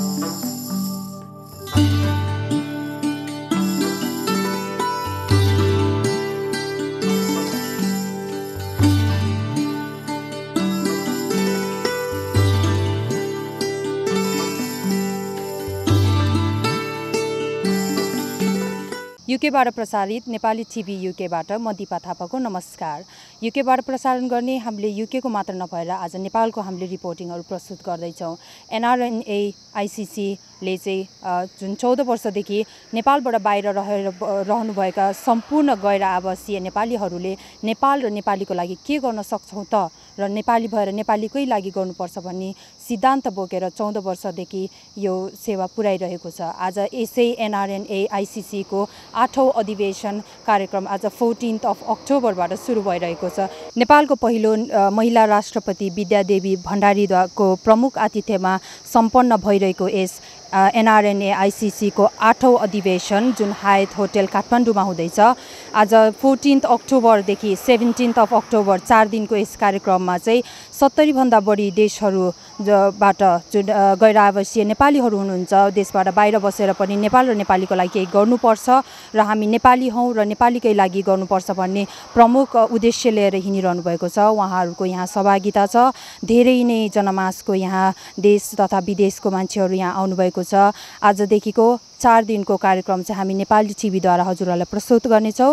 Thank you. युकेबाट प्रसारित Nepali TV युकेबाट म दिपा थापाको नमस्कार। युकेबाट प्रसारण गर्ने हामीले युकेको मात्र नभएर आज नेपालको हामीले रिपोर्टिङहरू प्रस्तुत गर्दैछौँ। एनआरएनए आइसिसीले चाहिँ जुन चौध वर्षदेखि नेपालबाट बाहिर रहेर रहनुभएका सम्पूर्ण गैर आवासीय नेपालीहरूले नेपाल र नेपालीको लागि के गर्न सक्छौँ त र नेपाली भएर नेपालीकै लागि गर्नुपर्छ भन्ने सिद्धान्त बोकेर चौध वर्षदेखि यो सेवा पुर्याइरहेको छ। आज यसै एनआरएनए आइसिसीको आठौँ अधिवेशन कार्यक्रम आज फोर्टिन्थ अफ अक्टोबरबाट सुरु भइरहेको छ। नेपालको पहिलो महिला राष्ट्रपति विद्यादेवी भण्डारीको प्रमुख आतिथ्यमा सम्पन्न भइरहेको यस एनआरएनए आइसिसीको आठौँ अधिवेशन जुन हायत होटेल काठमाडौँमा हुँदैछ। आज फोर्टिन्थ अक्टोबरदेखि सेभेन्टिन्थ अफ अक्टोबर चार दिनको यस कार्यक्रममा चाहिँ सत्तरीभन्दा बढी देशहरू बाट जुन गैर आवासीय नेपालीहरू हुनुहुन्छ। देशबाट बाहिर बसेर पनि नेपाल र नेपालीको लागि केही गर्नुपर्छ र हामी नेपाली हौँ र नेपालीकै लागि गर्नुपर्छ भन्ने प्रमुख उद्देश्य लिएर हिँडिरहनु भएको छ। उहाँहरूको यहाँ सहभागिता छ। धेरै नै जनमासको यहाँ देश तथा विदेशको मान्छेहरू यहाँ आउनुभएको भएको छ। आजदेखिको चार दिनको कार्यक्रम चाहिँ हामी नेपाली टिभीद्वारा हजुरहरूलाई प्रस्तुत गर्नेछौँ।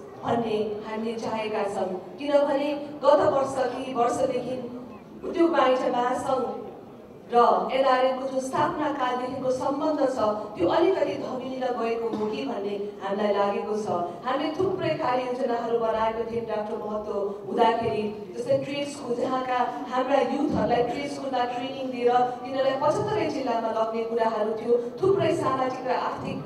भन्ने हामीले चाहेका छौँ। किनभने गत वर्ष केही वर्षदेखि उद्योग वाणिज्य महासङ्घ र एनआरएनको जुन स्थापना कालदेखिको सम्बन्ध छ त्यो अलिकति धमिलिन गएको हो कि भन्ने हामीलाई लागेको छ। हामीले थुप्रै कार्ययोजनाहरू बनाएको थियौँ डाक्टर महत्त्व हुँदाखेरि। जस्तै ट्रेड स्कुल जहाँका हाम्रा युथहरूलाई ट्रेड स्कुलमा ट्रेनिङ दिएर तिनीहरूलाई पचहत्तरै जिल्लामा लग्ने कुराहरू थियो। थुप्रै सामाजिक र आर्थिक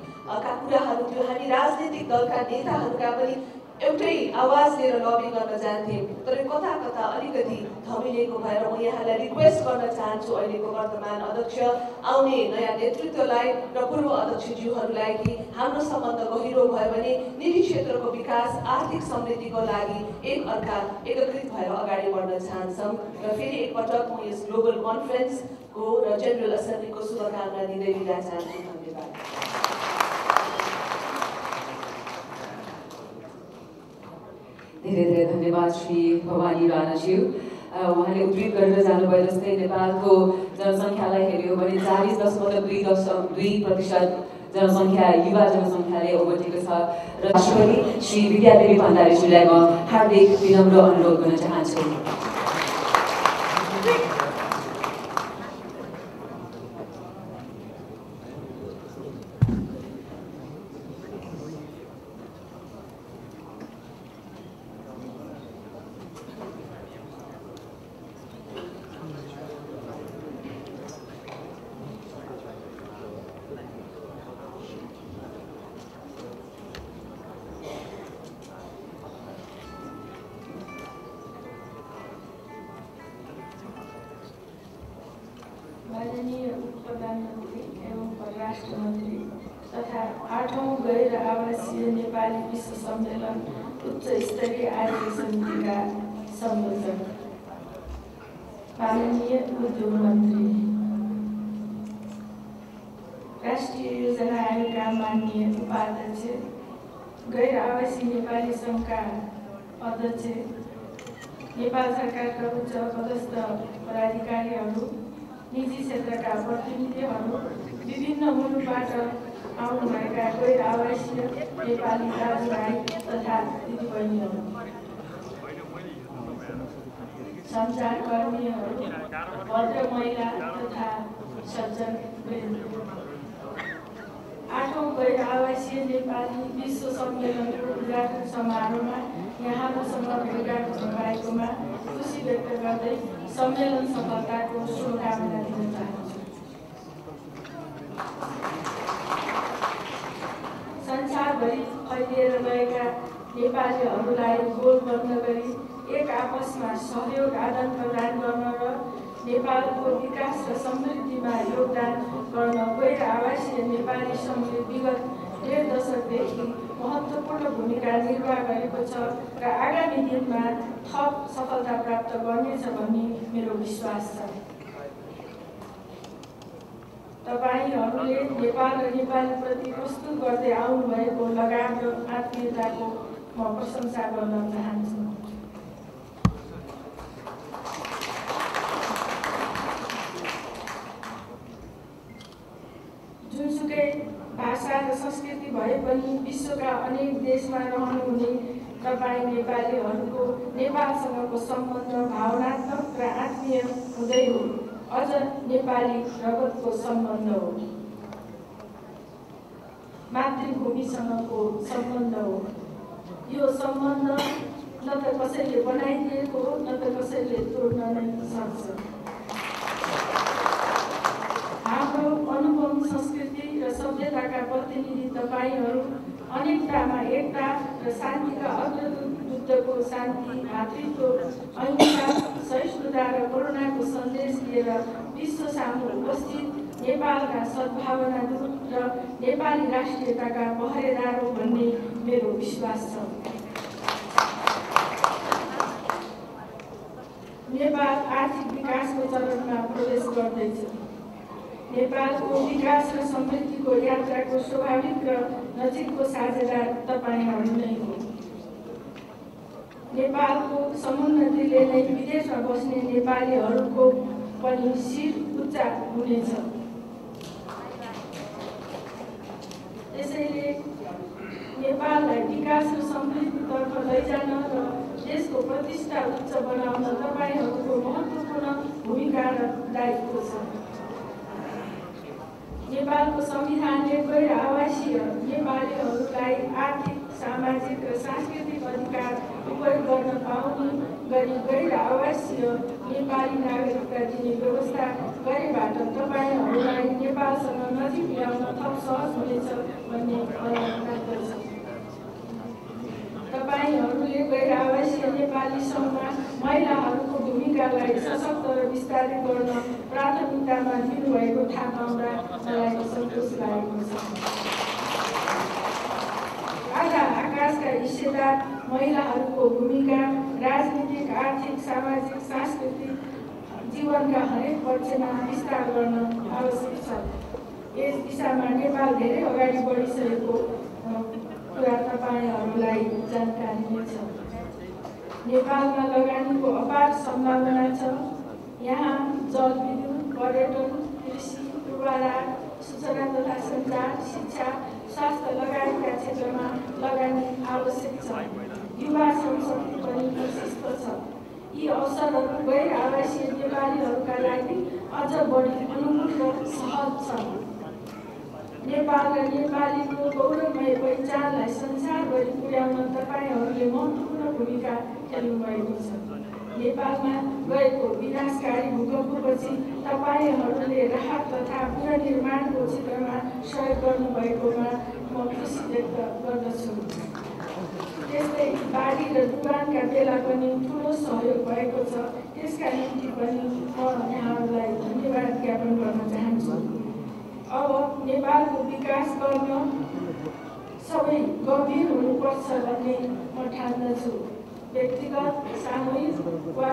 का कुराहरू थियो। हामी राजनीतिक दलका नेताहरूका पनि एउटै आवाज लिएर लबी गर्न जान्थेँ। तर कता कता अलिकति थमिलिएको भएर म यहाँलाई रिक्वेस्ट गर्न चाहन्छु अहिलेको वर्तमान अध्यक्ष। आउने नयाँ नेतृत्वलाई र पूर्व अध्यक्षज्यूहरूलाई कि हाम्रो सम्बन्ध गहिरो भयो भने निजी क्षेत्रको विकास आर्थिक समृद्धिको लागि एक अर्का एकत्रित भएर अगाडि बढ्न चाहन्छौँ। र फेरि एकपटक म यस ग्लोबल कन्फरेन्सको र जेनरल एसेम्ब्लीको शुभकामना दिँदै दिन चाहन्छु। धन्यवाद। धेरै धेरै धन्यवाद श्री भवानी राणाज्यू। उहाँले उद्धित गरेर जानुभयो जस्तै नेपालको जनसङ्ख्यालाई हेऱ्यो भने चालिस दशमलव दुई दश दुई प्रतिशत जनसङ्ख्या युवा जनसङ्ख्याले ओगटेको छ। र राष्ट्रपति श्री विद्यादेवी भण्डारीज्यूलाई म हार्दिक विनम्र अनुरोध गर्न चाहन्छु। माननीय उप प्रधानमन्त्री एवं परराष्ट्र मन्त्री तथा आठौँ गैर आवासीय नेपाली विश्व सम्मेलन उच्च स्तरीय आयोजक समितिका संयोजक। माननीय उद्योग मन्त्री। राष्ट्रिय योजना आयोगका माननीय उपाध्यक्ष गैर आवासीय नेपाली सङ्घका अध्यक्ष नेपाल सरकारका उच्च पदस्थ पदाधिकारीहरू निजी क्षेत्रका प्रतिनिधिहरू विभिन्न मुलुकबाट आउनुभएका गैर आवासीय नेपाली दाजुभाइ तथा दिदीबहिनीहरू सञ्चारकर्मीहरू भद्र महिला तथा सज्जन आठौँ गैर आवासीय नेपाली विश्व सम्मेलनको उद्घाटन समारोहमा यहाँहरूसँग भेटघाट भएकोमा खुसी व्यक्त गर्दै सम्मेलन सफलताको शुभकामना दिन चाहन्छु। संसारभरि फैलिएर गएका नेपालीहरूलाई गोल बन्द गरी एक आपसमा सहयोग आदान प्रदान गर्न र नेपालको विकास र समृद्धिमा योगदान गर्न गैर आवासीय नेपाली सङ्घले विगत डेढ दशकदेखि महत्त्वपूर्ण भूमिका निर्वाह गरेको छ र आगामी दिनमा थप सफलता प्राप्त गर्नेछ भन्ने मेरो विश्वास छ। तपाईँहरूले नेपाल र नेपालीप्रति प्रस्तुत गर्दै आउनुभएको लगाम र आत्मीयताको म प्रशंसा गर्न चाहन्छु जुनसुकै भाषा र संस्कृति भए पनि विश्वका अनेक देशमा रहनुहुने तपाईँ नेपालीहरूको नेपालसँगको सम्बन्ध भावनात्मक र आत्मीय हुँदै हो। अझ नेपाली रगतको सम्बन्ध हो। मातृभूमिसँगको सम्बन्ध हो। यो सम्बन्ध न त कसैले बनाइदिएको हो न त कसैले तोड्न नै सक्छ हाम्रो अनुपम संस्कृति र सभ्यताका प्रतिनिधि तपाईँहरू अनेकतामा एकता र शान्तिका अग्रदूत शान्ति भातृत्व अहिंसा सहिष्णुता र करुणाको सन्देश लिएर विश्व सामु उपस्थित नेपालका सद्भावना र नेपाली राष्ट्रियताका पहरेदार हो भन्ने मेरो विश्वास छ। नेपाल आर्थिक विकासको चरणमा प्रवेश गर्दैछ। नेपालको विकास र समृद्धिको यात्राको स्वाभाविक र नजिकको साझेदार तपाईँहरू नै हो नेपालको समुन्नतिले नै विदेशमा बस्ने नेपालीहरूको पनि शिर उच्च हुनेछ त्यसैले नेपाललाई विकास र समृद्धितर्फ लैजान र देशको प्रतिष्ठा उच्च बनाउन तपाईँहरूको महत्त्वपूर्ण भूमिका र दायित्व छ नेपालको संविधानले गैर आवासीय नेपालीहरूलाई आर्थिक सामाजिक र सांस्कृतिक अधिकार उपयोग गर्न पाउने गरी गैर आवासीय नेपाली नागरिकता दिने व्यवस्था गरेबाट तपाईँहरूलाई नेपालसँग नजिक ल्याउन थप सहज हुनेछ भन्ने अनुमान गर्छ तपाईँहरूले गैर आवासीय नेपाली सङ्घमा महिलाहरूको भूमिकालाई सशक्त र विस्तारित गर्न प्राथमिकतामा दिनुभएको थाहा पाउँदा मलाई सन्तोष लागेको छ। आज आकाशका हिस्सेदार महिलाहरूको भूमिका राजनीतिक आर्थिक सामाजिक सांस्कृतिक जीवनका हरेक पक्षमा विस्तार गर्न आवश्यक छ। यस दिशामा नेपाल धेरै अगाडि बढिसकेको कुरा तपाईँहरूलाई जानकारी नै छ नेपालमा लगानीको अपार सम्भावना छ यहाँ जलविद्युत पर्यटन कृषि पूर्वाधार सूचना तथा सञ्चार शिक्षा स्वास्थ्य लगायतका क्षेत्रमा लगानी आवश्यक छ युवा संशक्ति पनि प्रशस्त छ यी अवसरहरू गैर आवासीय नेपालीहरूका लागि अझ बढी अनुकूल र सहज छ नेपाल र नेपालीको गौरवमय पहिचानलाई संसारभरि पुर्याउन तपाईँहरूले महत्त्वपूर्ण भूमिका खेल्नुभएको छ नेपालमा गएको विनाशकारी भूकम्पपछि तपाईँहरूले राहत तथा पुनर्निर्माणको क्षेत्रमा सहयोग गर्नुभएकोमा म खुसी व्यक्त गर्दछु। त्यस्तै बाढी र तुफानका बेला पनि ठुलो सहयोग भएको छ। त्यसका निम्ति पनि म यहाँहरूलाई धन्यवाद ज्ञापन गर्न चाहन्छु। अब नेपालको विकास गर्न सबै गम्भीर हुनुपर्छ भन्ने म ठान्दछु। व्यक्तिगत सामूहिक वा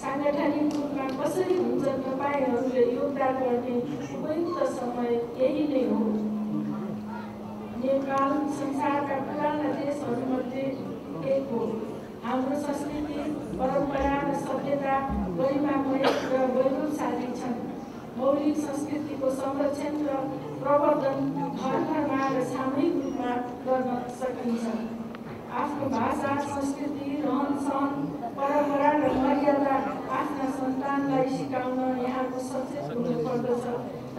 साङ्गठनिक रूपमा कसरी हुन्छ तपाईँहरूले योगदान गर्ने उपयुक्त समय यही नै हो। नेपाल संसारका पुराना देशहरूमध्ये एक हो। हाम्रो संस्कृति परम्परा र सभ्यता गरिमामय र वैभवशाली छन्। मौलिक संस्कृतिको संरक्षण र प्रवर्धन घर घरमा र सामूहिक रूपमा गर्न सकिन्छ। आफ्नो भाषा संस्कृति रहन सहन परम्परा र मर्यादा आफ्ना सन्तानलाई सिकाउन यहाँको सचेत हुनुपर्दछ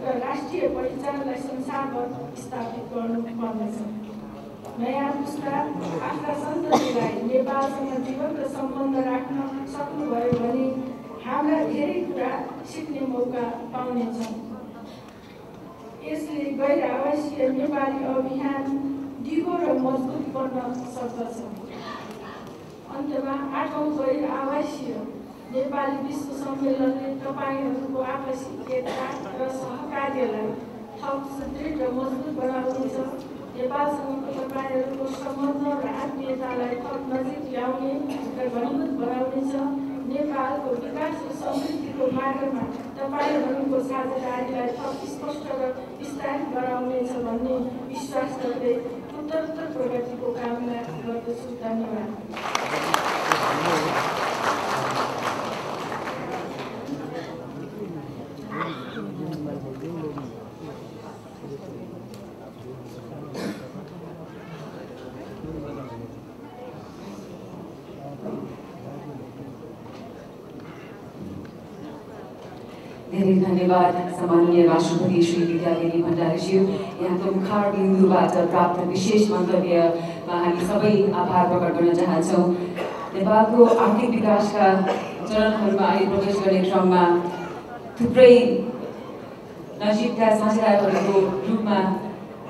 र राष्ट्रिय पहिचानलाई संसारभर स्थापित गर्नु पर्दछ नयाँ पुस्ता आफ्ना सन्ततिलाई नेपालसँग जीवन्त सम्बन्ध राख्न सक्नुभयो भने हाम्रा धेरै कुरा सिक्ने मौका पाउनेछौँ यसले गैर आवासीय नेपाली अभियान दिगो र मजबुत बन्न सक्दछ। अन्तमा आठौँ गैर आवासीय नेपाली विश्व सम्मेलनले तपाईँहरूको आपसी एकता र सहकार्यलाई थप सुदृढ र मजबुत बनाउनेछ। नेपालसँगको तपाईँहरूको सम्बन्ध र आत्मीयतालाई थप नजिक ल्याउने र घनीभूत बनाउनेछ। नेपालको विकास र समृद्धिको मार्गमा तपाईँहरूको साझेदारीलाई थप स्पष्ट र विस्तारित गराउनेछ भन्ने विश्वास गर्दै उत्तरोत्तर प्रगतिको कामना गर्दछु धन्यवाद धेरै धन्यवाद सम्माननीय राष्ट्रपति श्री विद्यादेवी भण्डारीज्यू यहाँको मुखार बिन्दुबाट प्राप्त विशेष मन्तव्यमा हामी सबै आभार प्रकट गर्न चाहन्छौँ नेपालको आर्थिक विकासका चरणहरूमा अहिले प्रवेश गर्ने क्रममा थुप्रै नजिकका साझेदारहरूको रूपमा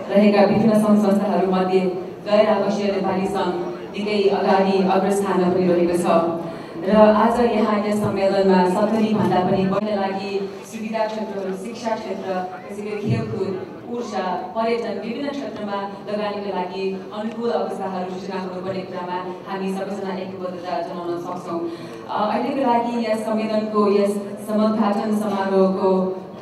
रहेका विभिन्न सङ्घ संस्थाहरूमध्ये गैर आवासीय नेपाली सङ्घ निकै अगाडि अग्रस्थानमा पुगिरहेको छ र आज यहाँ यस सम्मेलनमा सत्तरीभन्दा पनि बढ्न लागि सुविधा क्षेत्रहरू शिक्षा क्षेत्र त्यसै गरी खेलकुद ऊर्जा पर्यटन विभिन्न क्षेत्रमा लगानीको लागि अनुकूल अवस्थाहरू सृजना हुनुपर्ने कुरामा हामी सबैजना एकबद्धता जनाउन सक्छौँ अहिलेको लागि यस सम्मेलनको यस समुद्घाटन समारोहको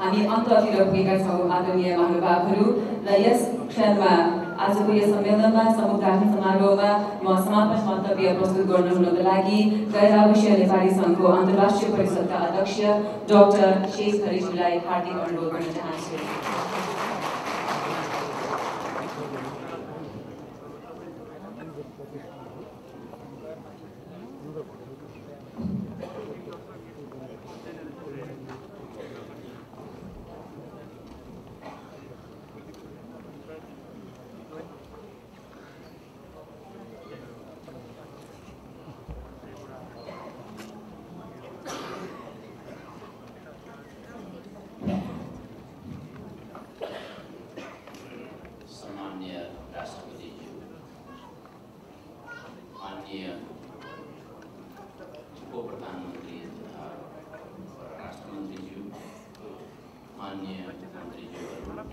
हामी अन्ततिर पुगेका छौँ आदरणीय महानुभावहरू र यस क्षणमा आजको यस सम्मेलनमा समुद्घाटन समारोहमा म समापन मन्तव्य प्रस्तुत गर्नु हुनको लागि गैर नेपाली सङ्घको अन्तर्राष्ट्रिय परिषदका अध्यक्ष डाक्टर शेष खरेजीलाई हार्दिक अनुरोध गर्न चाहन्छु सम्मान्य राष्ट्रपतिज्यू माननीय उप प्रधानमन्त्री तथा राष्ट्रमन्त्रीज्यू माननीय मन्त्रीज्यूहरू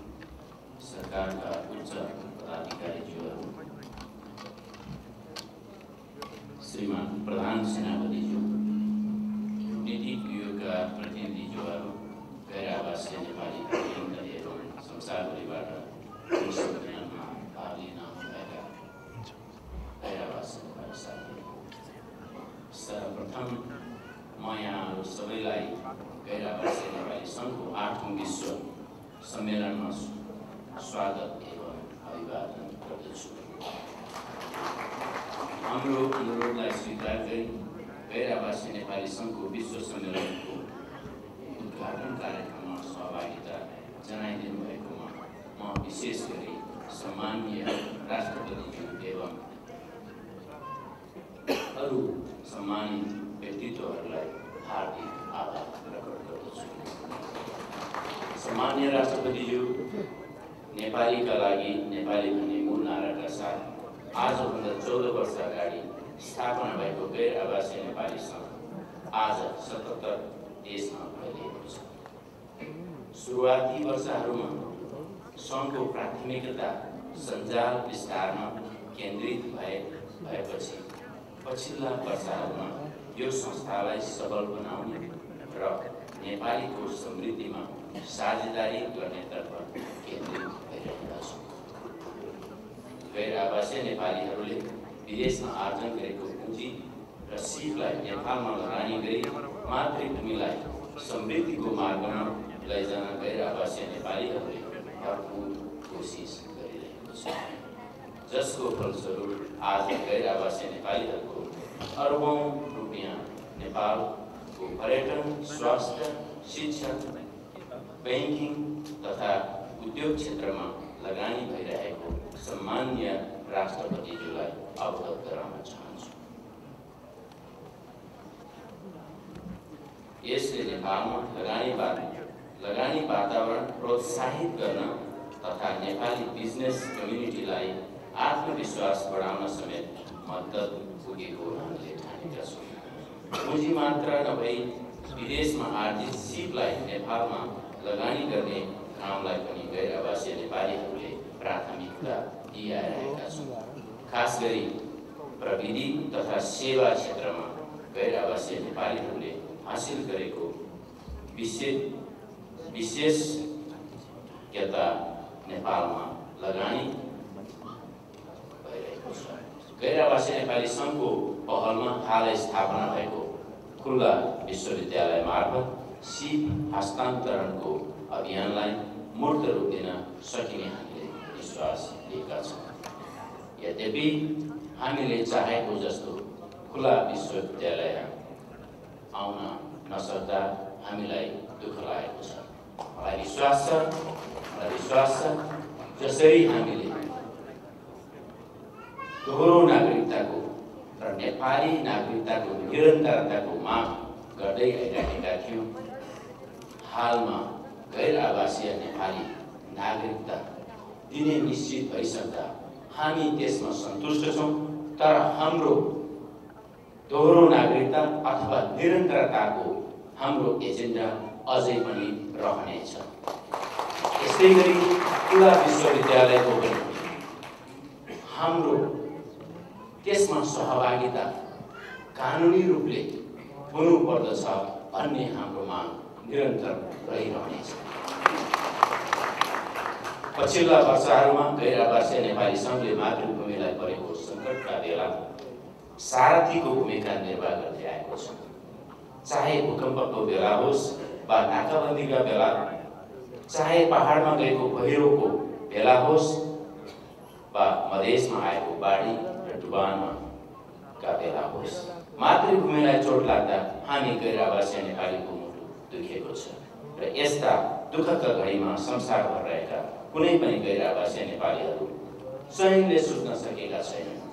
सरकारका उच्च पदाधिकारीज्यूहरू श्रीमान प्रधान सेनापतिज्यू नीति आयोगका प्रतिनिधिज्यूहरू गैर आवासीय नेपाली केन्द्र एवं संसारभरिबाट यस सम्मेलनमा भाग लिन भएका गैर आवासीय नेपाली साथीहरू सर्वप्रथम म यहाँहरू सबैलाई गैर आवासीय नेपाली सङ्घको आठौँ विश्व सम्मेलनमा स्वागत एवं अभिवादन गर्दछु हाम्रो अनुरोधलाई स्वीकार गरी गैर नेपाली सङ्घको विश्व सम्मेलनको उद्घाटन कार्यक्रममा सहभागिता जनाइदिनु भएकोमा म विशेष गरी सम्मानीय राष्ट्रपतिज्यू एवं अरू सम्मानित व्यक्तित्वहरूलाई हार्दिक आभार प्रकट गर्दछु सम्मान्य राष्ट्रपतिज्यू नेपालीका लागि नेपाली भन्ने मूल नाराका साथ आजभन्दा चौध वर्ष अगाडि स्थापना भएको गैर आवासीय नेपाली सङ्घ आज सतहत्तर देशमा फैलिएको छ सुरुवाती वर्षहरूमा सङ्घको प्राथमिकता सञ्जाल विस्तारमा केन्द्रित भए भएपछि पछिल्ला वर्षहरूमा यो संस्थालाई सबल बनाउने र नेपालीको समृद्धिमा साझेदारी गर्नेतर्फ केन्द्रित भइरहेका छौँ। गैर आवासीय नेपालीहरूले विदेशमा आर्जन गरेको पुँजी र सिपलाई नेपालमा लगानी गरी मातृभूमिलाई समृद्धिको मार्गमा लैजान गैर आवासीय नेपालीहरूले भरपुर कोसिस गरिरहेको छ। जसको फलस्वरूप आज गैर आवासीय नेपालीहरूको अरबौँ रुपियाँ नेपालको पर्यटन स्वास्थ्य शिक्षा ब्याङ्किङ तथा उद्योग क्षेत्रमा लगानी भइरहेको सम्मान्य राष्ट्रपतिज्यूलाई अवगत गराउन चाहन्छु। यसले नेपालमा लगानी लगानी वातावरण प्रोत्साहित गर्न तथा नेपाली बिजनेस कम्युनिटीलाई आत्मविश्वास बढाउन समेत मद्दत पुगेको हामीले ठानेका छौँ पुँजी मात्र नभई विदेशमा आर्जित सिपलाई नेपालमा लगानी गर्ने कामलाई पनि गैर आवासीय नेपालीहरूले प्राथमिकता दिइआइरहेका छन्। खास गरी प्रविधि तथा सेवा क्षेत्रमा गैर आवासीय नेपालीहरूले हासिल गरेको विशेष विशेषज्ञता नेपालमा लगानी भइरहेको छ। गैर आवासीय नेपाली सङ्घको पहलमा हालै स्थापना भएको खुल्ला विश्वविद्यालय मार्फत सिप हस्तान्तरणको अभियानलाई मूर्त रूप दिन सकिने हामीले विश्वास लिएका छौँ। यद्यपि हामीले चाहेको जस्तो खुला विश्वविद्यालय आउन नसक्दा हामीलाई दुःख लागेको छ। मलाई विश्वास छ मलाई विश्वास छ जसरी हामीले दोहोरो नागरिकताको र नेपाली नागरिकताको निरन्तरताको माग गर्दै आइरहेका थियौँ। हालमा गैर आवासीय नेपाली नागरिकता दिने निश्चित भइसक्दा हामी त्यसमा सन्तुष्ट छौँ तर हाम्रो दोहोरो नागरिकता अथवा निरन्तरताको हाम्रो एजेन्डा अझै पनि रहनेछ। यस्तै गरी खुला विश्वविद्यालयको पनि हाम्रो त्यसमा सहभागिता कानुनी रूपले हुनुपर्दछ भन्ने हाम्रो माग निरन्तर रहिरहनेछ पछिल्ला वर्षहरूमा गैर आवासीय नेपाली सङ्घले मातृभूमिलाई परेको सङ्कटका बेला सारथीको भूमिका निर्वाह गर्दै आएको छ। चाहे भूकम्पको बेला होस् वा नाकाबन्दीका बेला चाहे पहाडमा गएको पहिरोको बेला होस् वा मधेसमा आएको बाढी र डुबानमा बेला होस्। मातृभूमिलाई चोट लाग्दा हामी गैर आवासीय नेपालीको दुखेको छ र यस्ता दुःखका घडीमा संसारभर रहेका कुनै पनि गैर आवासीय नेपालीहरू स्वयंले सुत्न सकेका छैनन्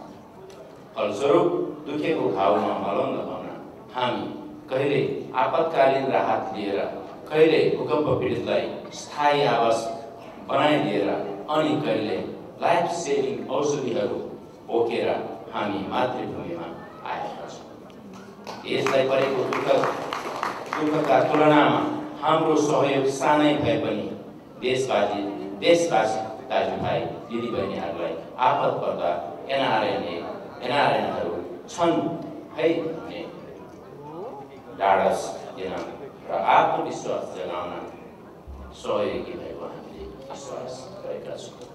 फलस्वरूप दुखेको घाउमा मलम लगाउन हामी कहिले आपतकालीन राहत लिएर कहिले भूकम्प पीडितलाई स्थायी आवास बनाइदिएर अनि कहिले लाइफ सेभिङ औषधिहरू बोकेर हामी मातृभूमिमा आएका छौँ देशलाई परेको दुःख दुःखका तुलनामा हाम्रो सहयोग सानै भए पनि देशवासी देशवासी दाजुभाइ दिदीबहिनीहरूलाई आपत पर्दा एनआरएनए एनआरएनहरू छन् है भन्ने डाडस दिन र आत्मविश्वास जगाउन सहयोगी भएको हामीले विश्वास गरेका छौँ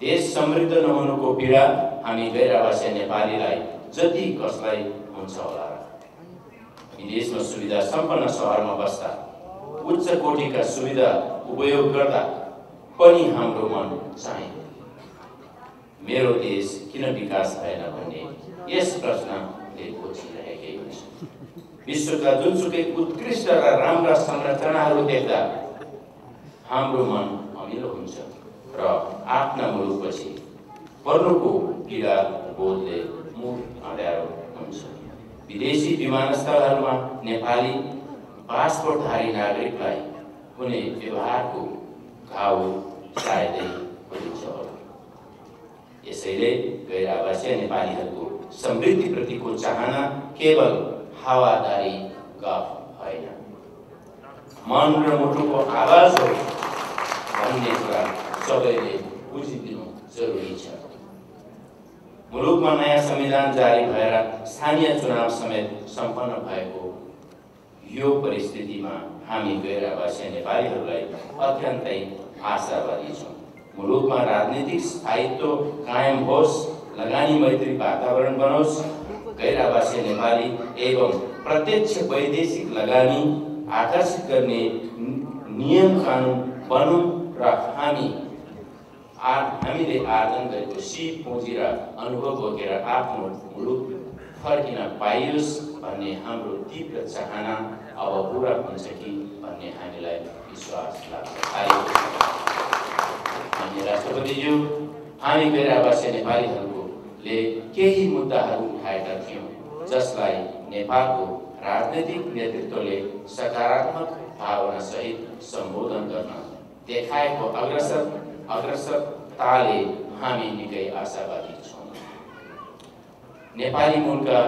देश समृद्ध नहुनुको पीडा हामी गैर आवासीय नेपालीलाई जति कसलाई हुन्छ होला विदेशमा सुविधा सम्पन्न सहरमा बस्दा उच्च कोटिका सुविधा उपयोग गर्दा पनि हाम्रो मन चाहिँ मेरो देश किन विकास भएन भन्ने यस प्रश्नले खोजिरहेकै हुन्छ विश्वका जुनसुकै उत्कृष्ट र राम्रा संरचनाहरू देख्दा हाम्रो मन अमिलो हुन्छ र आफ्ना मुलुकपछि पर्नुको पीडा बोधले मुख अँध्यारो हुन्छ विदेशी विमानस्थलहरूमा नेपाली पासपोर्टधारी नागरिकलाई हुने व्यवहारको घाउ सायदै होला। यसैले गैर आवासीय नेपालीहरूको समृद्धिप्रतिको चाहना केवल हावादारी गफ होइन। मन र मुटुको आवाज हो भन्ने कुरा सबैले बुझिदिनु जरुरी छ। मुलुकमा नयाँ संविधान जारी भएर स्थानीय चुनाव समेत सम्पन्न भएको यो परिस्थितिमा हामी गैर आवासीय नेपालीहरूलाई अत्यन्तै आशावादी छौँ। मुलुकमा राजनीतिक स्थायित्व कायम होस् लगानी मैत्री वातावरण बनोस् गैर आवासीय नेपाली एवं प्रत्यक्ष वैदेशिक लगानी आकर्षित गर्ने नियम कानुन बनौँ र हामी आ हामीले आर्जन गरेको सिप पुँजी र अनुभव बोकेर आफ्नो मुलुक फर्किन पाइयोस् भन्ने हाम्रो तीव्र चाहना अब पुरा हुन्छ कि भन्ने हामीलाई विश्वास लाग्छ। राष्ट्रपतिज्यू हामी गैर आवासीय नेपालीहरूले केही मुद्दाहरू उठाएका थियौँ जसलाई नेपालको राजनैतिक नेतृत्वले सकारात्मक भावनासहित सम्बोधन गर्न देखाएको अग्रसर अग्रसरताले हामी निकै आशावादी छौँ। नेपाली मूलका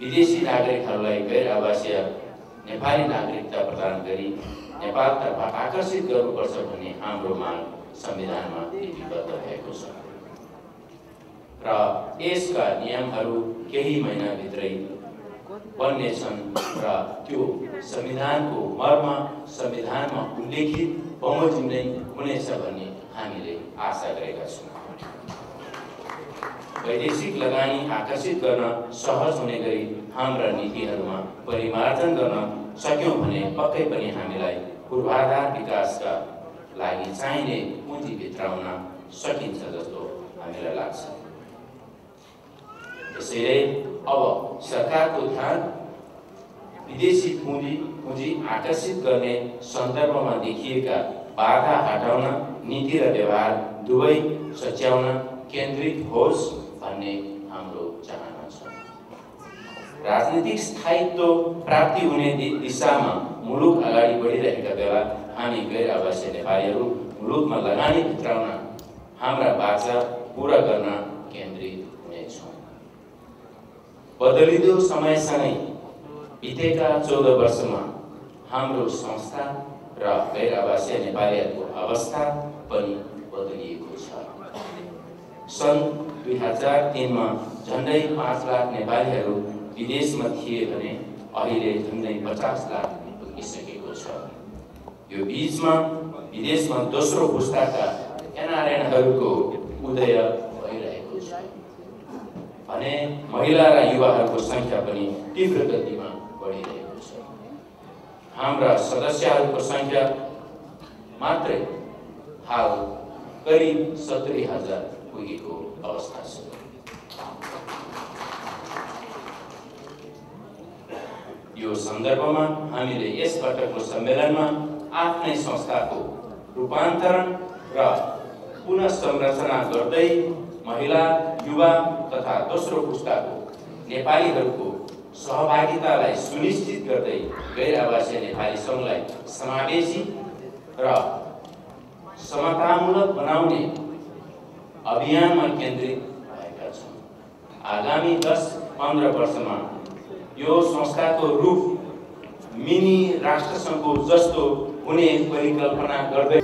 विदेशी नागरिकहरूलाई गैर आवासीय नेपाली नागरिकता प्रदान गरी नेपालतर्फ आकर्षित गर्नुपर्छ भन्ने हाम्रो माग संविधानमा लिपिबद्ध भएको छ। र यसका नियमहरू केही महिनाभित्रै बन्नेछन् र त्यो संविधानको मर्म संविधानमा उल्लेखित बमोजिम नै हुनेछ भन्ने हामीले आशा गरेका छौँ। वैदेशिक लगानी आकर्षित गर्न सहज हुने गरी हाम्रा नीतिहरूमा परिमार्जन गर्न सक्यौँ भने पक्कै पनि हामीलाई पूर्वाधार विकासका लागि चाहिने पुँजी भित्राउन सकिन्छ जस्तो हामीलाई लाग्छ। त्यसैले अब सरकारको ध्यान विदेशी पुँजी पुँजी आकर्षित गर्ने सन्दर्भमा देखिएका बाधा हटाउन नीति र व्यवहार दुवै सच्याउन केन्द्रित होस् भन्ने हाम्रो चाहना छ। राजनीतिक स्थायित्व प्राप्ति हुने दिशामा मुलुक अगाडि बढिरहेका बेला हामी गैर आवासीय नेपालीहरू मुलुकमा लगानी भित्राउन हाम्रा बाचा पुरा गर्न केन्द्रित हुनेछौँ। बदलिँदो समयसँगै बितेका चौध वर्षमा हाम्रो संस्था र गैर आवासीय नेपालीहरूको अवस्था पनि बदलिएको छ। सन् दुई हजार तिनमा झन्डै पाँच लाख नेपालीहरू विदेशमा थिए भने अहिले झन्डै पचास लाख पुगिसकेको छ। यो बिचमा विदेशमा दोस्रो पुस्ताका एनआरएनहरूको उदय भइरहेको छ। भने महिला र युवाहरूको सङ्ख्या पनि तीव्र गतिमा बढिरहेको छ। हाम्रा सदस्यहरूको सङ्ख्या मात्रै हाल करिब सत्तरी हजार पुगेको अवस्था छ। यो सन्दर्भमा हामीले यस पटकको सम्मेलनमा आफ्नै संस्थाको रूपान्तरण र पुनः संरचना गर्दै महिला युवा तथा दोस्रो पुस्ताको नेपालीहरूको सहभागितालाई सुनिश्चित गर्दै गैर आवासीय नेपाली सङ्घलाई समावेशी र समतामूलक बनाउने अभियानमा केन्द्रित भएका छौँ आगामी दस पन्ध्र वर्षमा यो संस्थाको रूप मिनी राष्ट्रसङ्घको जस्तो हुने परिकल्पना गर्दै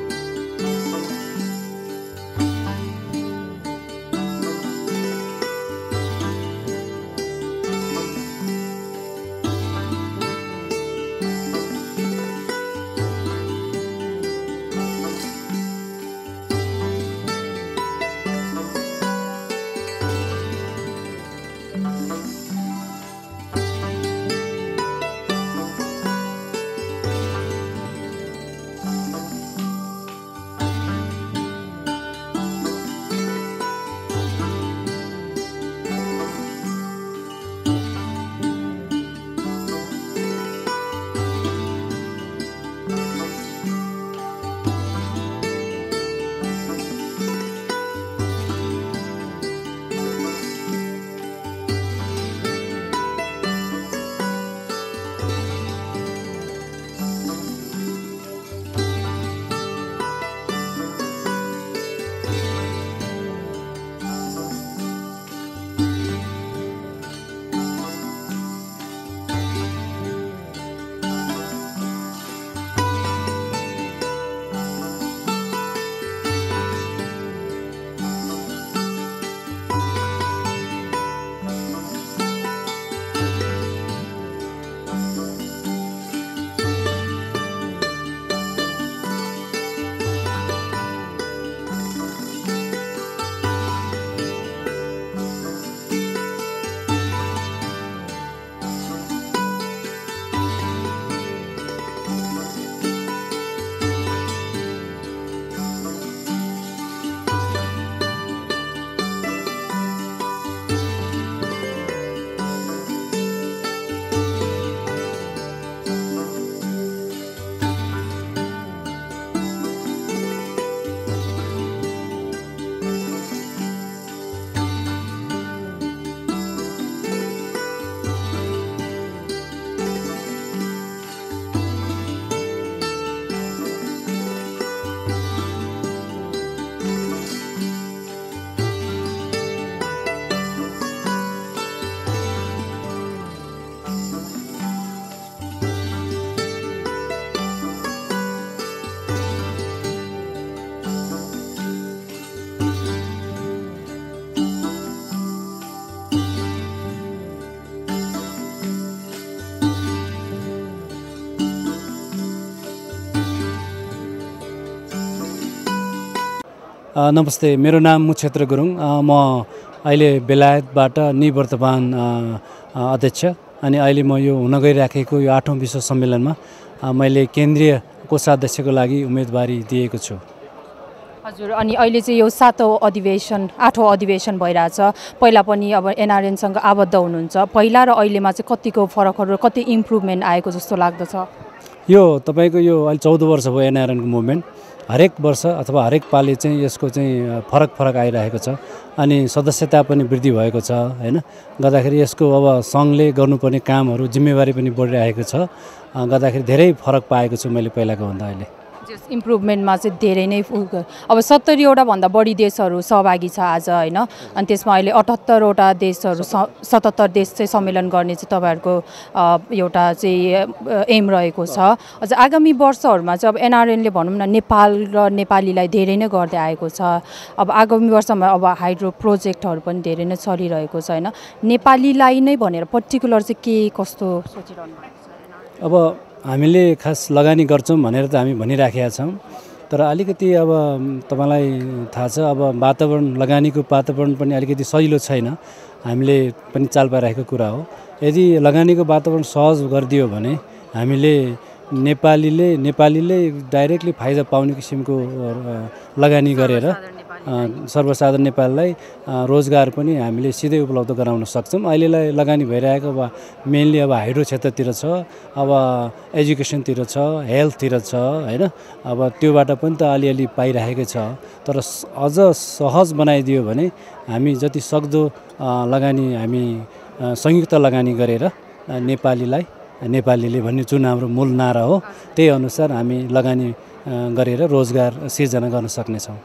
नमस्ते मेरो नाम मुक्षेत्र गुरुङ। म अहिले बेलायतबाट निवर्तमान अध्यक्ष। अनि अहिले म यो हुन गइराखेको यो आठौँ विश्व सम्मेलनमा मैले केन्द्रीय कोषाध्यक्षको लागि उम्मेदवारी दिएको छु। हजुर अनि अहिले चाहिँ यो सातौँ अधिवेशन आठौँ अधिवेशन भइरहेछ। पहिला पनि अब एनआरएनसँग आबद्ध हुनुहुन्छ। पहिला र अहिलेमा चाहिँ कतिको फरकहरू कति इम्प्रुभमेन्ट आएको जस्तो लाग्दछ? यो तपाईँको यो अहिले चौध वर्ष भयो एनआरएनको मुभमेन्ट। हरेक वर्ष अथवा हरेक पालि चाहिँ यसको चाहिँ फरक फरक आइरहेको छ। अनि सदस्यता पनि वृद्धि भएको छ होइन? गर्दाखेरि यसको अब सङ्घले गर्नुपर्ने कामहरू जिम्मेवारी पनि बढिरहेको छ। गर्दाखेरि धेरै फरक पाएको छु मैले पहिलाको भन्दा अहिले। जस इम्प्रुभमेन्टमा चाहिँ धेरै नै अब सत्तरीवटा भन्दा बढी देशहरू सहभागी छ आज होइन? अनि त्यसमा अहिले अठहत्तरवटा देशहरू स- सतहत्तर देश चाहिँ सम्मेलन गर्ने चाहिँ तपाईँहरूको एउटा चाहिँ एम रहेको छ। अझ आगामी वर्षहरूमा चाहिँ अब एनआरएनले भनौँ न नेपाल र नेपालीलाई धेरै नै गर्दै आएको छ। अब आगामी वर्षमा अब हाइड्रो प्रोजेक्टहरू पनि धेरै नै चलिरहेको छ होइन? नेपालीलाई नै भनेर पर्टिकुलर चाहिँ के कस्तो सोचिरहनु भएको छ? अब हामीले खास लगानी गर्छौँ भनेर त हामी भनिराखेका छौँ। तर अलिकति अब तपाईँलाई थाहा छ अब वातावरण लगानीको वातावरण पनि अलिकति सजिलो छैन। हामीले पनि चाल पाइरहेको कुरा हो। यदि लगानीको वातावरण सहज गरिदियो भने हामीले नेपालीले नेपालीले डाइरेक्टली फाइदा पाउने किसिमको लगानी गरेर सर्वसाधारण नेपाललाई रोजगार पनि हामीले सिधै उपलब्ध गराउन सक्छौँ। अहिलेलाई लगानी भइरहेको अब मेनली अब हाइड्रो क्षेत्रतिर छ अब एजुकेसनतिर छ हेल्थतिर छ होइन? अब त्योबाट पनि त अलिअलि पाइरहेकै छ। तर अझ सहज बनाइदियो भने हामी जति सक्दो लगानी हामी संयुक्त लगानी गरेर नेपालीलाई नेपालीले भन्ने जुन हाम्रो मूल नारा हो त्यही अनुसार हामी लगानी गरेर रोजगार सिर्जना गर्न सक्नेछौँ।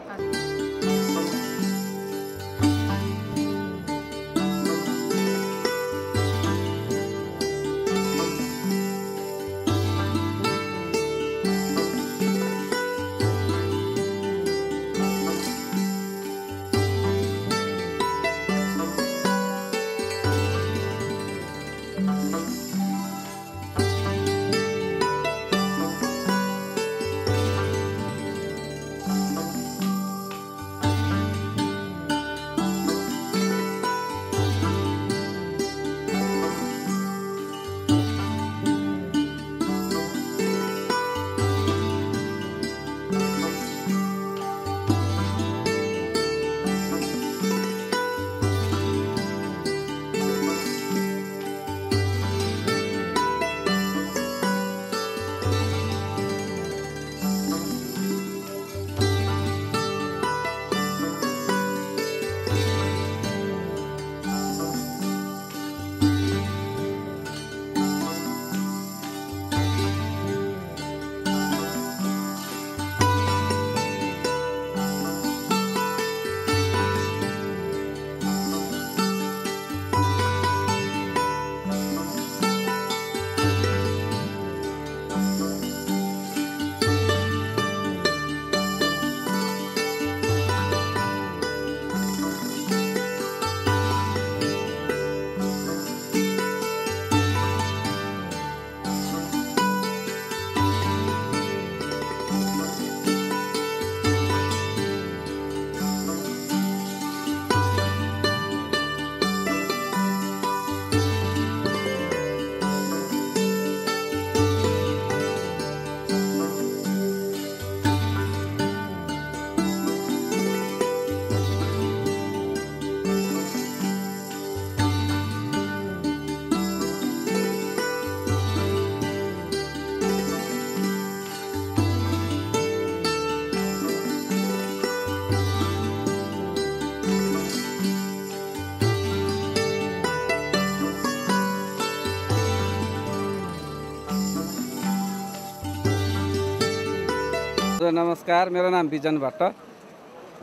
हजुर नमस्कार। मेरो नाम बिजन भट्ट।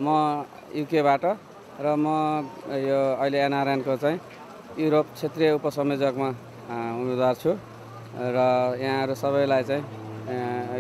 म युकेबाट र म यो अहिले एनआरएनको चाहिँ युरोप क्षेत्रीय उपसंयोजकमा उम्मेदवार छु। र यहाँहरू सबैलाई चाहिँ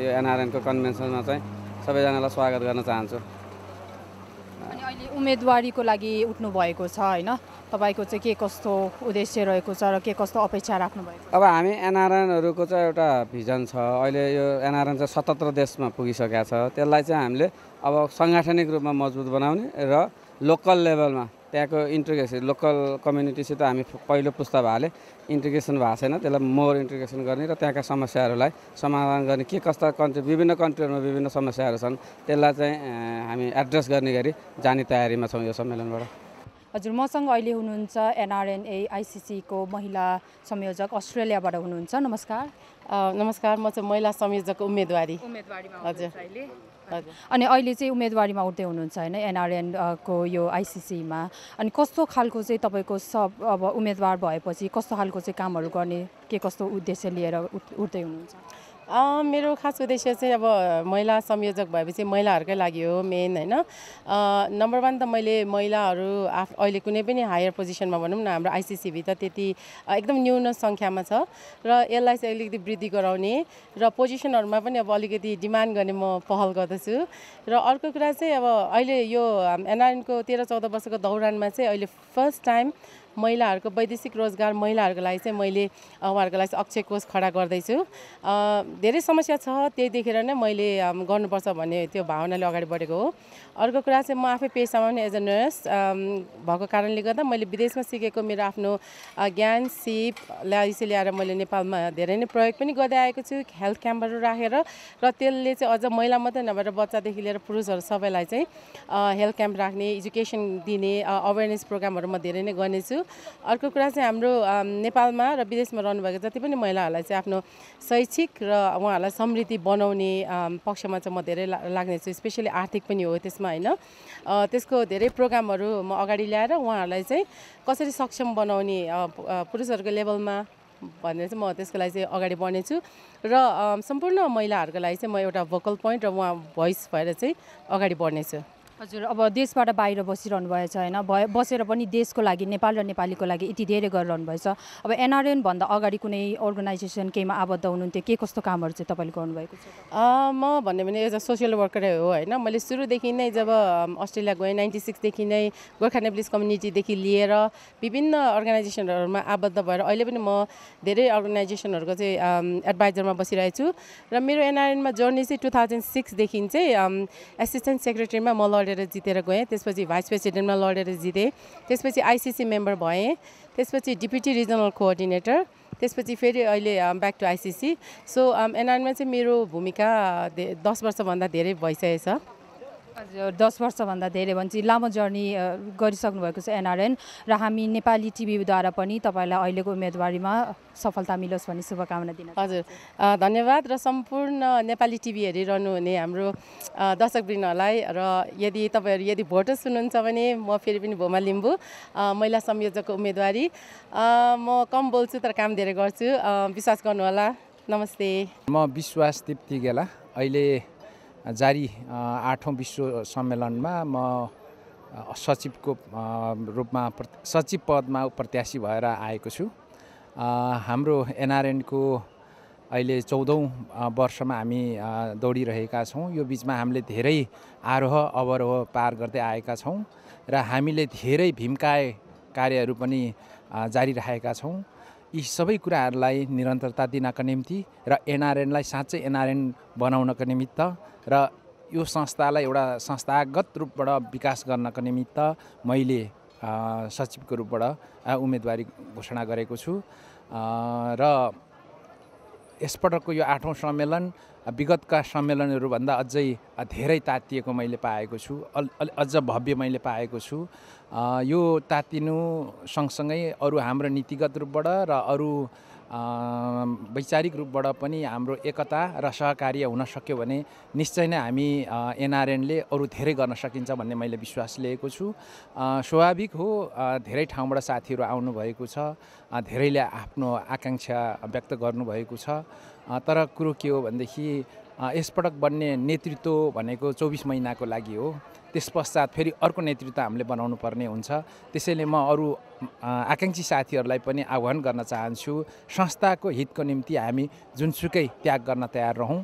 यो एनआरएनको कन्भेन्सनमा चाहिँ सबैजनालाई स्वागत गर्न चाहन्छु। अहिले उम्मेदवारीको लागि उठ्नु भएको छ होइन? तपाईँको चाहिँ के कस्तो उद्देश्य रहेको छ र के कस्तो अपेक्षा राख्नुभएको अब हामी एनआरएनहरूको चाहिँ एउटा भिजन छ। अहिले यो एनआरएन चाहिँ सतहत्तर देशमा पुगिसकेका छ। त्यसलाई चाहिँ हामीले अब साङ्गठनिक रूपमा मजबुत बनाउने र लोकल लेभलमा त्यहाँको इन्टिग्रेसन लोकल कम्युनिटीसित हामी पहिलो पुस्ता भएले इन्टिग्रेसन भएको छैन। त्यसलाई मोर इन्टिग्रेसन गर्ने र त्यहाँका समस्याहरूलाई समाधान गर्ने के कस्ता कन्ट्री विभिन्न कन्ट्रीहरूमा विभिन्न समस्याहरू छन् त्यसलाई चाहिँ हामी एड्रेस गर्ने गरी जाने तयारीमा छौँ यो सम्मेलनबाट। हजुर मसँग अहिले हुनुहुन्छ एनआरएनए आइसिसीको महिला संयोजक अस्ट्रेलियाबाट हुनुहुन्छ। नमस्कार। नमस्कार म चाहिँ महिला संयोजकको उम्मेदवारी। उम्मेदवारीमा हजुर। अनि अहिले चाहिँ उम्मेदवारीमा उठ्दै हुनुहुन्छ होइन एनआरएन को यो आइसिसीमा। अनि कस्तो खालको चाहिँ तपाईँको सब अब उम्मेदवार भएपछि कस्तो खालको चाहिँ कामहरू गर्ने के कस्तो उद्देश्य लिएर उठ- उठ्दै हुनुहुन्छ? मेरो खास उद्देश्य चाहिँ अब महिला संयोजक भएपछि महिलाहरूकै लागि हो मेन होइन? नम्बर वान त मैले महिलाहरू आफ अहिले कुनै पनि हायर पोजिसनमा भनौँ न हाम्रो आइसिसीभित्र त्यति एकदम न्यून सङ्ख्यामा छ र यसलाई चाहिँ अलिकति वृद्धि गराउने र पोजिसनहरूमा पनि अब अलिकति डिमान्ड गर्ने म पहल गर्दछु र अर्को कुरा चाहिँ अब अहिले यो एनआरएनको तेह्र चौध वर्षको दौरानमा चाहिँ अहिले फर्स्ट टाइम महिलाहरूको वैदेशिक रोजगार महिलाहरूको लागि चाहिँ मैले उहाँहरूको लागि अक्षय कोष खडा गर्दैछु। धेरै समस्या छ त्यही देखेर नै मैले गर्नुपर्छ भन्ने त्यो भावनाले अगाडि बढेको हो। अर्को कुरा चाहिँ म आफै पेसामा पनि एज अ नर्स भएको कारणले गर्दा मैले विदेशमा सिकेको मेरो आफ्नो ज्ञान सिपलाई चाहिँ ल्याएर मैले नेपालमा धेरै नै प्रयोग पनि गर्दै आएको छु हेल्थ क्याम्पहरू राखेर र त्यसले चाहिँ अझ महिला मात्रै नभएर बच्चादेखि लिएर पुरुषहरू सबैलाई चाहिँ हेल्थ क्याम्प राख्ने एजुकेसन दिने अवेरनेस प्रोग्रामहरू म धेरै नै गर्नेछु। अर्को कुरा चाहिँ हाम्रो नेपालमा र विदेशमा रहनुभएको जति पनि महिलाहरूलाई चाहिँ आफ्नो शैक्षिक र उहाँहरूलाई समृद्धि बनाउने पक्षमा चाहिँ म धेरै लाग्नेछु स्पेसली आर्थिक पनि हो त्यसमा होइन। त्यसको धेरै प्रोग्रामहरू म अगाडि ल्याएर उहाँहरूलाई चाहिँ कसरी सक्षम बनाउने पुरुषहरूको लेभलमा भनेर चाहिँ म त्यसको लागि चाहिँ अगाडि बढ्नेछु र सम्पूर्ण महिलाहरूको लागि चाहिँ म एउटा भोकल पोइन्ट र उहाँ भोइस भएर चाहिँ अगाडि बढ्नेछु हजुर अब देशबाट बाहिर बसिरहनु भएछ होइन? भए बसेर पनि देशको लागि नेपाल र नेपालीको लागि यति धेरै गरिरहनु भएछ अब एनआरएन भन्दा अगाडि कुनै अर्गनाइजेसन केहीमा आबद्ध हुनुहुन्थ्यो? के कस्तो कामहरू चाहिँ तपाईँले गर्नुभएको छ? म भन्यो भने एज अ सोसियल वर्करै हो होइन? मैले सुरुदेखि नै जब अस्ट्रेलिया गएँ नाइन्टी सिक्सदेखि नै गोर्खा नेप्लिस कम्युनिटीदेखि लिएर विभिन्न अर्गनाइजेसनहरूमा आबद्ध भएर अहिले पनि म धेरै अर्गनाइजेसनहरूको चाहिँ एडभाइजरमा बसिरहेको छु। र मेरो एनआरएनमा जर्नी चाहिँ टु थाउजन्ड सिक्सदेखि चाहिँ एसिस्टेन्ट सेक्रेटरीमा म जितेर गएँ त्यसपछि भाइस प्रेसिडेन्टमा लडेर जितेँ त्यसपछि आइसिसी मेम्बर भएँ त्यसपछि डिप्युटी रिजनल कोअर्डिनेटर त्यसपछि फेरि अहिले ब्याक टु आइसिसी सो एनआरमा चाहिँ मेरो भूमिका दस वर्षभन्दा धेरै भइसकेको छ हजुर दस वर्षभन्दा धेरै भन्छ लामो जर्नी गरिसक्नु भएको छ एनआरएन र हामी नेपाली टिभीद्वारा पनि तपाईँलाई अहिलेको उम्मेदवारीमा सफलता मिलोस् भन्ने शुभकामना दिन हजुर धन्यवाद र सम्पूर्ण नेपाली टिभी हेरिरहनु हुने हाम्रो अ, दर्शकवृन्दहरूलाई र यदि तपाईँहरू यदि भोटर्स हुनुहुन्छ भने म फेरि पनि भोमा लिम्बू महिला संयोजकको उम्मेदवारी। म कम बोल्छु तर काम धेरै गर्छु। विश्वास गर्नुहोला। नमस्ते। म विश्वास दीप्ति गेला। अहिले जारी आठौँ विश्व सम्मेलनमा म सचिवको रूपमा सचिव पदमा प्रत्याशी भएर आएको छु। हाम्रो एनआरएनको अहिले चौधौँ वर्षमा हामी दौडिरहेका छौँ। यो बिचमा हामीले धेरै आरोह अवरोह पार गर्दै आएका छौँ र हामीले धेरै भीमकाय कार्यहरू पनि जारी राखेका छौँ। यी सबै कुराहरूलाई निरन्तरता दिनका निम्ति र एनआरएनलाई साँच्चै एनआरएन बनाउनको निमित्त र यो संस्थालाई एउटा संस्थागत रूपबाट विकास गर्नको निमित्त मैले सचिवको रूपबाट उम्मेदवारी घोषणा गरेको छु। र यसपटकको यो आठौँ सम्मेलन विगतका सम्मेलनहरूभन्दा अझै धेरै तातिएको मैले पाएको छु अझ भव्य मैले पाएको छु। यो तातिनु सँगसँगै अरू हाम्रो नीतिगत रूपबाट र अरू वैचारिक रूपबाट पनि हाम्रो एकता र सहकार्य हुन सक्यो भने निश्चय नै हामी एनआरएनले अरू धेरै गर्न सकिन्छ भन्ने मैले विश्वास लिएको छु। स्वाभाविक हो धेरै ठाउँबाट साथीहरू आउनुभएको छ धेरैले आफ्नो आकाङ्क्षा व्यक्त गर्नुभएको छ। तर कुरो के हो भनेदेखि यसपटक बन्ने नेतृत्व भनेको चौबिस महिनाको लागि हो। त्यस पश्चात फेरि अर्को नेतृत्व हामीले बनाउनु पर्ने हुन्छ। त्यसैले म अरू आकाङ्क्षी साथीहरूलाई पनि आह्वान गर्न चाहन्छु। संस्थाको हितको निम्ति हामी जुनसुकै त्याग गर्न तयार रहौँ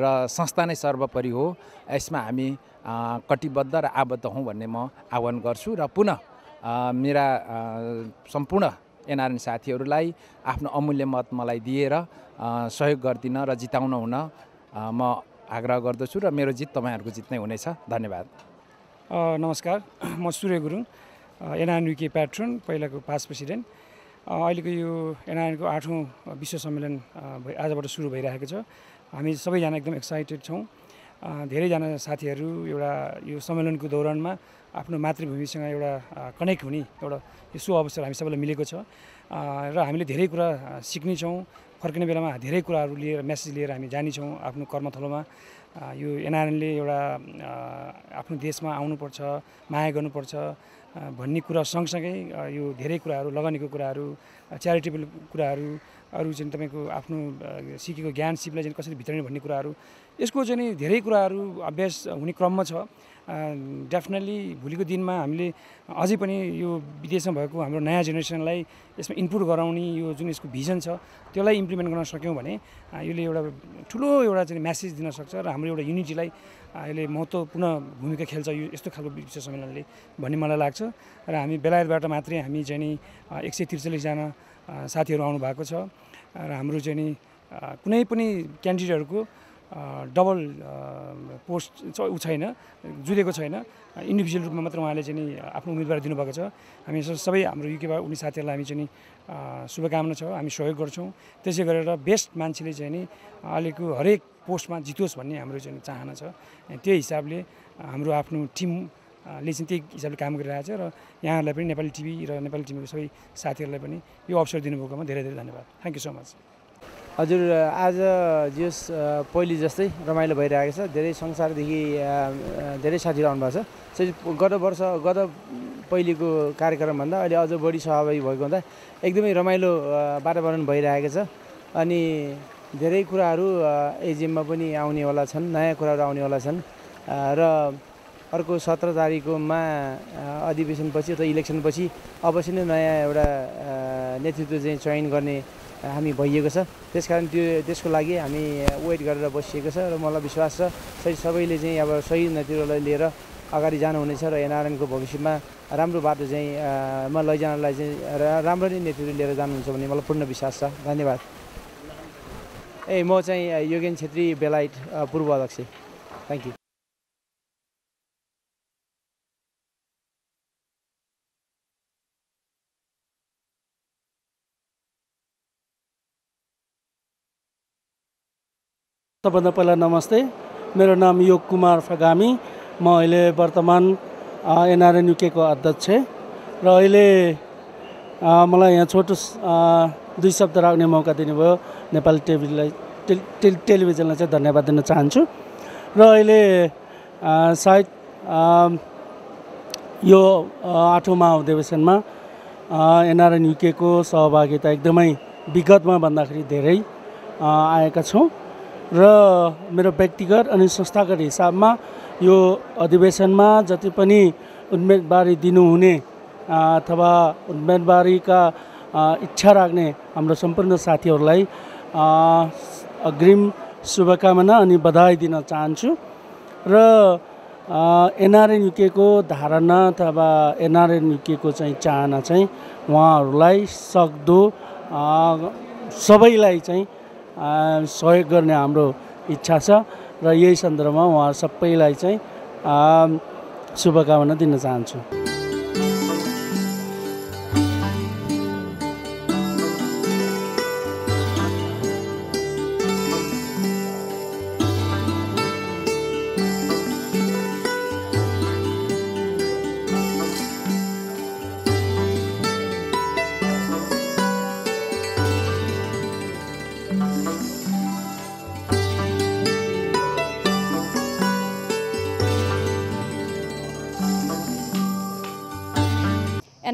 र संस्था नै सर्वोपरि हो। यसमा हामी कटिबद्ध र आबद्ध हौँ भन्ने म आह्वान गर्छु र पुनः मेरा सम्पूर्ण एनआरएन साथीहरूलाई आफ्नो अमूल्य मत मलाई दिएर सहयोग गरिदिन र जिताउन हुन म आग्रह गर्दछु र मेरो जित तपाईँहरूको जित नै हुनेछ। धन्यवाद। नमस्कार। म सूर्य गुरुङ एनआरएनयुके प्याट्रन पहिलाको पास्ट प्रेसिडेन्ट। अहिलेको यो एनआरएनको आठौँ विश्व सम्मेलन आजबाट सुरु भइरहेको छ। हामी सबैजना एकदम एक्साइटेड छौँ। धेरैजना साथीहरू एउटा यो सम्मेलनको दौरानमा आफ्नो मातृभूमिसँग एउटा कनेक्ट हुने एउटा यो सु अवसर हामी सबैलाई मिलेको छ। र हामीले धेरै कुरा सिक्नेछौँ फर्किने बेलामा धेरै कुराहरू लिएर मेसेज लिएर हामी जानेछौँ आफ्नो कर्मथलोमा। यो एनआरएनले एउटा आफ्नो देशमा आउनुपर्छ माया गर्नुपर्छ भन्ने कुरा सँगसँगै यो धेरै कुराहरू लगानीको कुराहरू च्यारिटेबल कुराहरू अरू चाहिँ तपाईँको आफ्नो सिकेको ज्ञान सिपलाई चाहिँ कसरी भित्राउने भन्ने कुराहरू यसको चाहिँ धेरै कुराहरू अभ्यास हुने क्रममा छ। डेफिनेटली भोलिको दिनमा हामीले अझै पनि यो विदेशमा भएको हाम्रो नयाँ जेनेरेसनलाई यसमा इनपुट गराउने यो जुन यसको भिजन छ त्यसलाई इम्प्लिमेन्ट गर्न सक्यौँ भने यसले एउटा ठुलो एउटा चाहिँ म्यासेज दिन सक्छ र हाम्रो एउटा युनिटीलाई यसले महत्त्वपूर्ण भूमिका खेल्छ यो यस्तो खालको विश्व सम्मेलनले भन्ने मलाई लाग्छ। र हामी बेलायतबाट मात्रै हामी चाहिँ नि एक सय त्रिचालिसजना साथीहरू आउनु भएको छ। र हाम्रो चाहिँ कुनै पनि क्यान्डिडेटहरूको डबल पोस्ट ऊ छैन जुधेको छैन। इन्डिभिजुअल रूपमा मात्र उहाँले चाहिँ नि आफ्नो उम्मेदवार दिनुभएको छ। हामी सबै हाम्रो युकेबाट उनी साथीहरूलाई हामी चाहिँ नि शुभकामना छ हामी सहयोग गर्छौँ। त्यसै गरेर बेस्ट मान्छेले चाहिँ नि अहिलेको हरेक पोस्टमा जितोस् भन्ने हाम्रो चाहिँ चाहना छ। त्यही हिसाबले हाम्रो आफ्नो टिम ले चाहिँ त्यही हिसाबले काम गरिरहेको छ र यहाँहरूलाई पनि नेपाली टिभी र नेपाली टिभीको सबै साथीहरूलाई पनि यो अवसर दिनुभएकोमा धेरै धेरै धन्यवाद। थ्याङ्क यू सो मच हजुर आज जस पहिले जस्तै रमाइलो भइरहेको छ। धेरै संसारदेखि धेरै साथीहरू आउनुभएको छ। गत वर्ष गत पहिलेको कार्यक्रमभन्दा अहिले अझ बढी सहभागी भएको हुँदा एकदमै रमाइलो वातावरण भइरहेको छ। अनि धेरै कुराहरू एजिएममा पनि आउनेवाला छन् नयाँ कुराहरू आउनेवाला छन्। र अर्को सत्र तारिकमा अधिवेशनपछि अथवा इलेक्सनपछि अवश्य नै नयाँ एउटा नेतृत्व चाहिँ चयन गर्ने हामी भइएको छ। त्यसकारण त्यो त्यसको लागि हामी वेट गरेर बसिएको छ र मलाई विश्वास छ सही सबैले चाहिँ अब सही नेतृत्वलाई लिएर अगाडि जानुहुनेछ र एनआरएनको भविष्यमा राम्रो बाटो चाहिँ मा लैजानलाई चाहिँ राम्रो नै नेतृत्व लिएर जानुहुन्छ भन्ने मलाई पूर्ण विश्वास छ। धन्यवाद। ए म चाहिँ योगेन छेत्री अ, पूर्व अध्यक्ष। थ्याङ्क यू सबभन्दा पहिला नमस्ते। मेरो नाम योग कुमार फगामी। म अहिले वर्तमान एनआरएन युकेको अध्यक्ष। र अहिले मलाई यहाँ छोटो दुई शब्द राख्ने मौका दिनुभयो। नेपाली टेलिभिजनलाई टेल टेल टेलिभिजनलाई चाहिँ धन्यवाद दिन चाहन्छु। र अहिले सायद यो आठौँ महाधिवेशनमा एनआरएन युकेको सहभागिता एकदमै विगतमा भन्दाखेरि धेरै आएका छौँ। र मेरो व्यक्तिगत अनि संस्थागत हिसाबमा यो अधिवेशनमा जति पनि उम्मेदवारी दिनुहुने अथवा उम्मेदवारीका इच्छा राख्ने हाम्रो सम्पूर्ण साथीहरूलाई अग्रिम शुभकामना अनि बधाई दिन चाहन्छु। र एनआरएन युकेको धारणा अथवा एनआरएन युकेको चाहिँ चाहना चाहिँ उहाँहरूलाई सक्दो सबैलाई चाहिँ सहयोग गर्ने हाम्रो इच्छा छ र यही सन्दर्भमा उहाँ सबैलाई चाहिँ शुभकामना दिन चाहन्छु।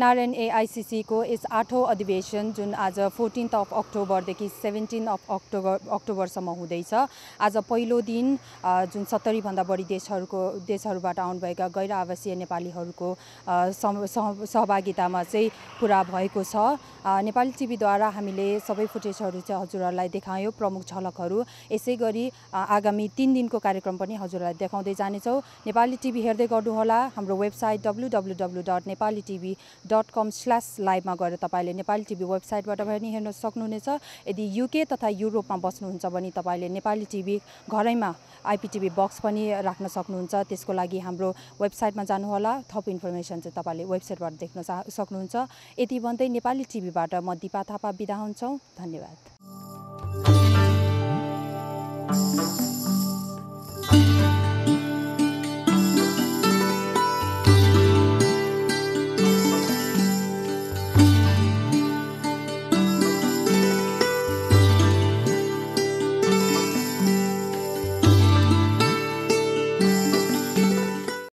एनआरएनए आइसिसीको यस आठौँ अधिवेशन जुन आज फोर्टिन्थ अफ अक्टोबरदेखि सेभेन्टिन अफ अक्टोबर अक्टोबरसम्म हुँदैछ। आज पहिलो दिन जुन सत्तरीभन्दा बढी देशहरूको देशहरूबाट आउनुभएका गैर आवासीय नेपालीहरूको सहभागितामा चाहिँ पुरा भएको छ। नेपाली टिभीद्वारा हामीले सबै फुटेजहरू चाहिँ हजुरहरूलाई देखायौँ प्रमुख झलकहरू। यसै गरी आगामी तिन दिनको कार्यक्रम पनि हजुरहरूलाई देखाउँदै जानेछौँ। नेपाली टिभी हेर्दै गर्नुहोला हाम्रो website W W W dot Nepali TV dot com slash लाइभमा गएर तपाईँले नेपाली टिभी वेबसाइटबाट पनि हेर्न सक्नुहुनेछ। यदि युके तथा युरोपमा बस्नुहुन्छ भने तपाईँले नेपाली टिभी घरैमा आइपिटिभी बक्स पनि राख्न सक्नुहुन्छ। त्यसको लागि हाम्रो वेबसाइटमा जानुहोला। थप इन्फर्मेसन चाहिँ तपाईँले वेबसाइटबाट देख्न सक्नुहुन्छ। यति भन्दै नेपाली टिभीबाट म दिपा थापा बिदा हुन्छौँ। धन्यवाद।